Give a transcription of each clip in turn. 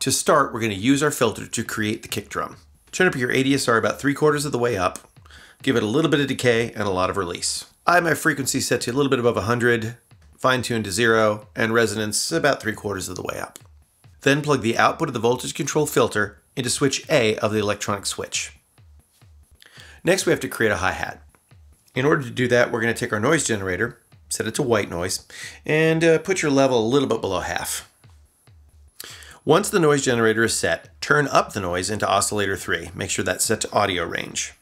To start, we're going to use our filter to create the kick drum. Turn up your ADSR about three quarters of the way up, give it a little bit of decay and a lot of release. I have my frequency set to a little bit above 100, fine-tuned to zero, and resonance about three quarters of the way up. Then plug the output of the voltage control filter into switch A of the electronic switch. Next, we have to create a hi-hat. In order to do that, we're going to take our noise generator, set it to white noise, and uh, put your level a little bit below half. Once the noise generator is set, turn up the noise into oscillator 3. Make sure that's set to audio range.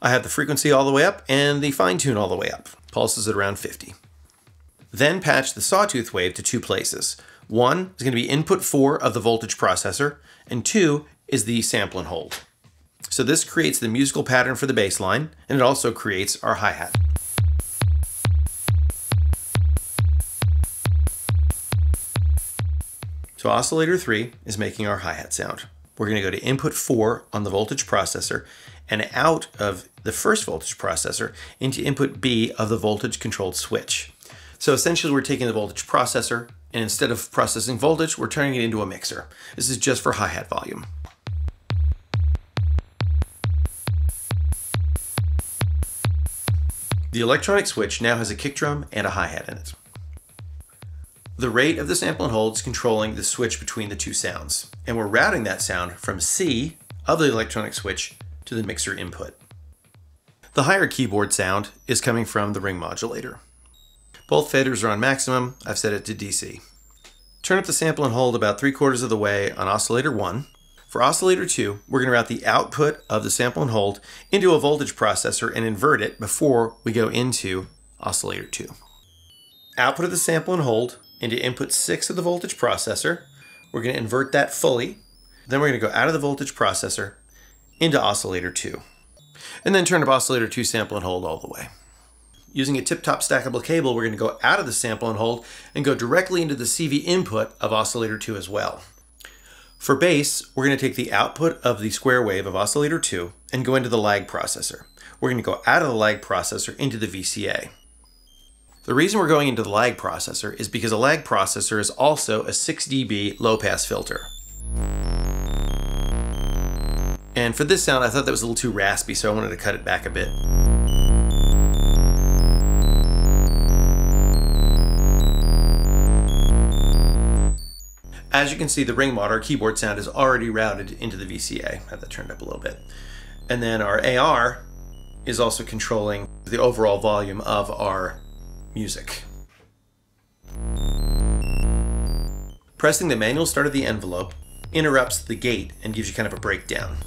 I have the frequency all the way up and the fine tune all the way up. Pulses at around 50. Then patch the sawtooth wave to two places. One is going to be input 4 of the voltage processor, and two is the sample and hold. So this creates the musical pattern for the bass line, and it also creates our hi-hat. So oscillator 3 is making our hi-hat sound. We're going to go to input 4 on the voltage processor and out of the first voltage processor into input B of the voltage controlled switch. So essentially we're taking the voltage processor and instead of processing voltage, we're turning it into a mixer. This is just for hi-hat volume. The electronic switch now has a kick drum and a hi-hat in it. The rate of the sample and hold is controlling the switch between the two sounds, and we're routing that sound from C of the electronic switch to the mixer input. The higher keyboard sound is coming from the ring modulator. Both faders are on maximum, I've set it to DC. Turn up the sample and hold about three quarters of the way on oscillator 1, for oscillator 2, we're going to route the output of the sample and hold into a voltage processor and invert it before we go into oscillator 2. Output of the sample and hold into input 6 of the voltage processor. We're going to invert that fully. Then we're going to go out of the voltage processor into oscillator 2. And then turn up oscillator 2 sample and hold all the way. Using a tip-top stackable cable, we're going to go out of the sample and hold and go directly into the CV input of oscillator 2 as well. For bass, we're going to take the output of the square wave of oscillator 2 and go into the lag processor. We're going to go out of the lag processor into the VCA. The reason we're going into the lag processor is because a lag processor is also a 6 dB low pass filter. And for this sound, I thought that was a little too raspy, so I wanted to cut it back a bit. As you can see, the ring mod, our keyboard sound is already routed into the VCA. Have that turned up a little bit. And then our AR is also controlling the overall volume of our music. Pressing the manual start of the envelope interrupts the gate and gives you kind of a breakdown.